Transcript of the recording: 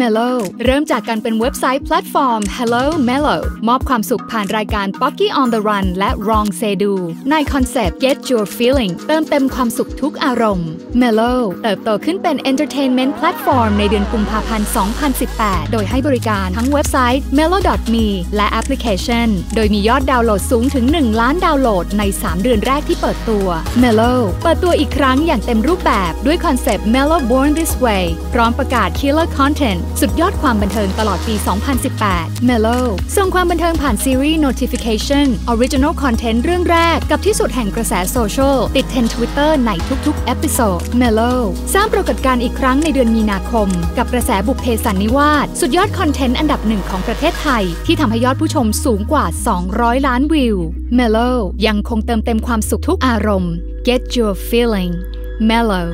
Mellow เริ่มจากการเป็นเว็บไซต์แพลตฟอร์ม Hello Mello มอบความสุขผ่านรายการ Pocky on the Run และ Wrong Say Do ในคอนเซปต์ Get Your Feeling เติมเต็มความสุขทุกอารมณ์ Mellow เติบโตขึ้นเป็น Entertainment Platform ในเดือนกุมภาพันธ์ 2018 โดยให้บริการทั้งเว็บไซต์ mello.me และแอปพลิเคชัน โดยมียอดดาวน์โหลดสูงถึง 1 ล้านดาวน์โหลดใน 3 เดือนแรกที่เปิดตัว Mellow เปิดตัวอีกครั้งอย่างเต็มรูปแบบด้วยคอนเซปต์ Mello Born This Way พร้อมประกาศ Killer Content สุดยอดความบันเทิงตลอดปี 2018 Mellow ส่งความบันเทิงผ่านซีรีส์ Notification Original Content เรื่องแรกกับที่สุดแห่งกระแสโซเชียลติดเทรนด์ Twitter ในทุกๆ เอพิโซด Mellow สร้างปรากฏการณ์อีกครั้งในเดือนมีนาคม กับกระแสบุพเพสันนิวาสสุดยอดคอนเทนต์อันดับหนึ่งของประเทศไทย ที่ทำให้ยอดผู้ชมสูงกว่า 200 ล้านวิว Mellow ยังคงเติมเต็มความสุขทุกอารมณ์ Get your feeling Mellow